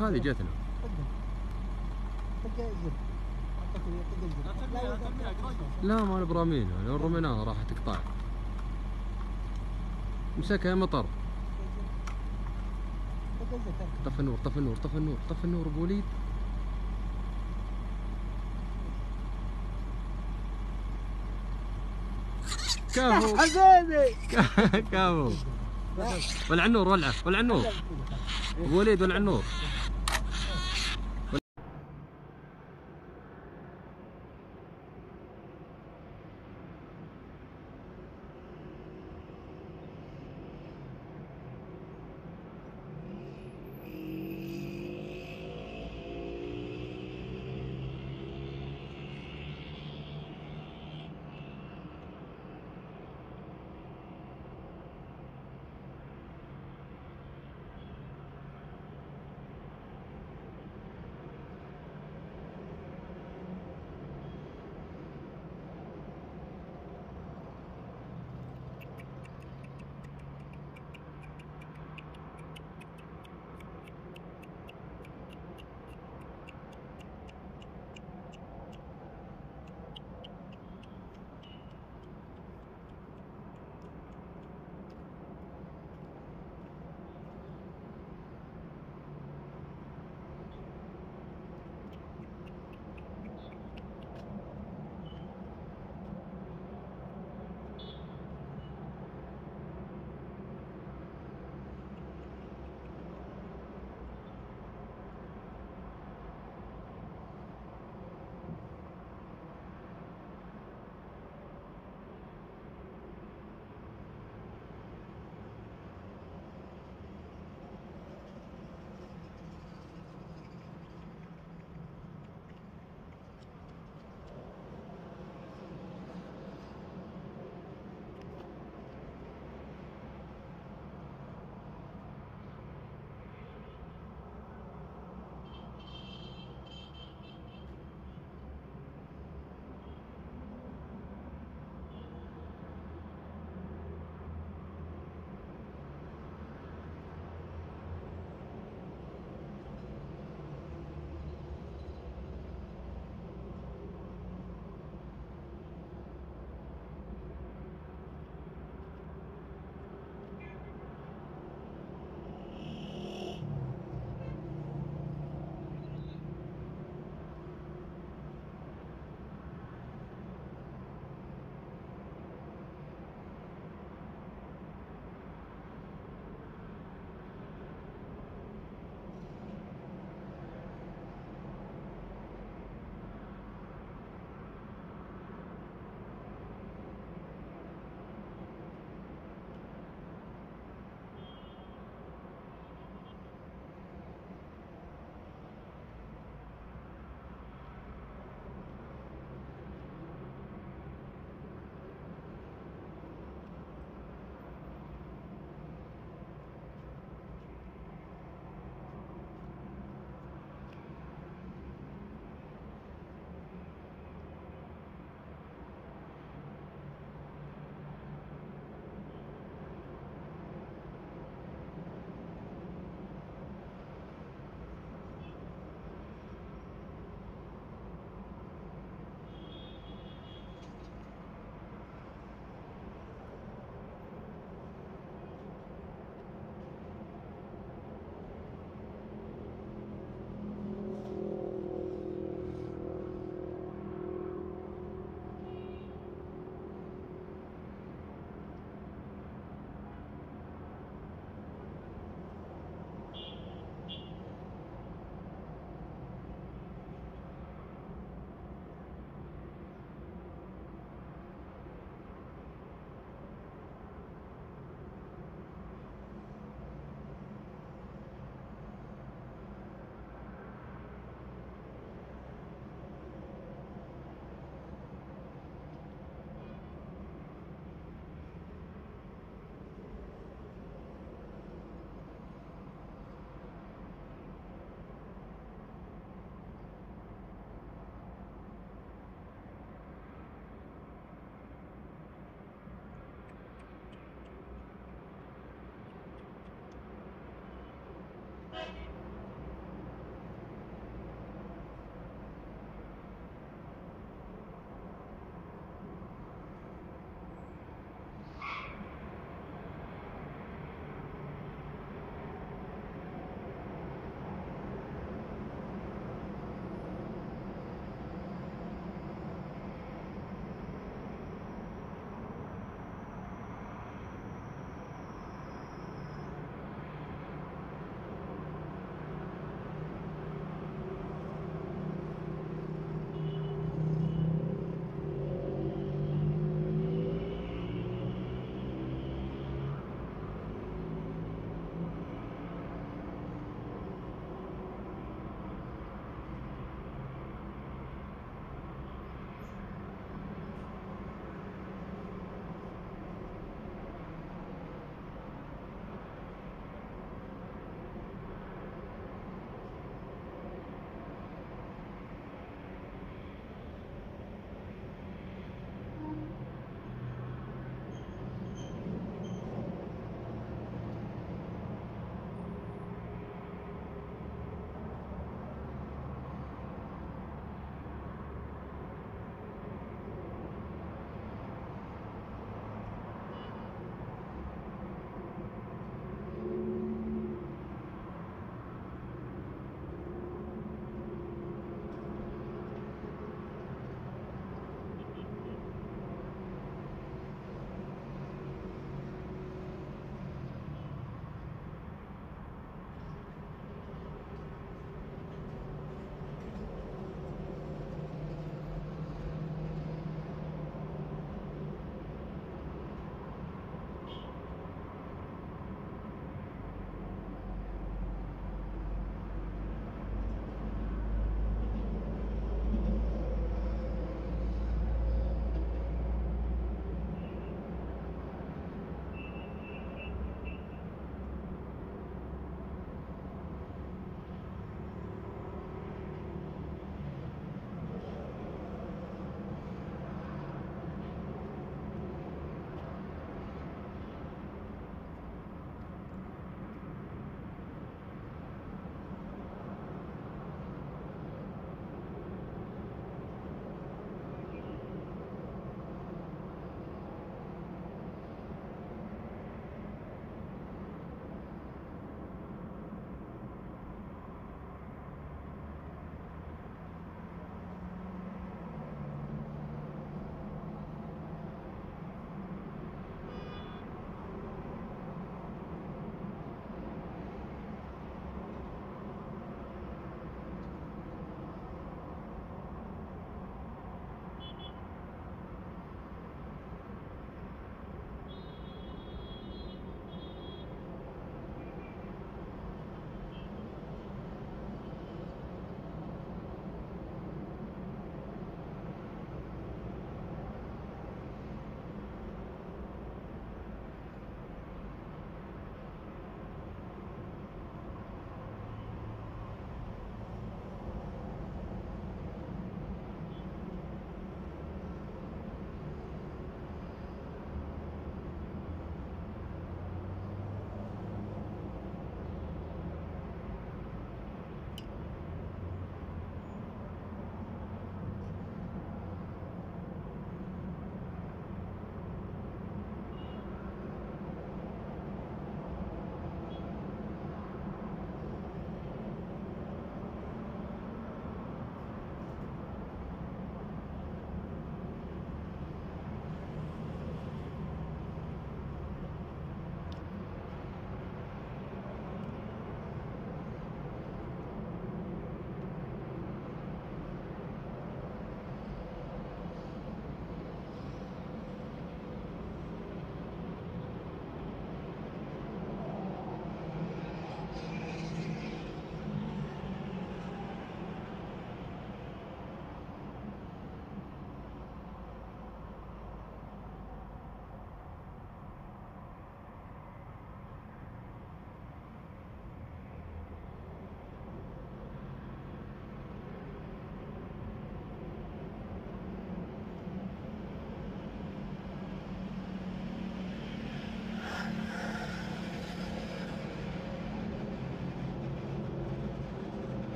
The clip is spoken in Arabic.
هذه جتنا لا ما برامينها لو رميناها راح تقطع. مسكها يا مطر. طفي النور طفي النور طفي النور طفي النور أبو وليد. كفو حبيبي كفو ولع النور ولعه ولع النور. أبو وليد ولع النور.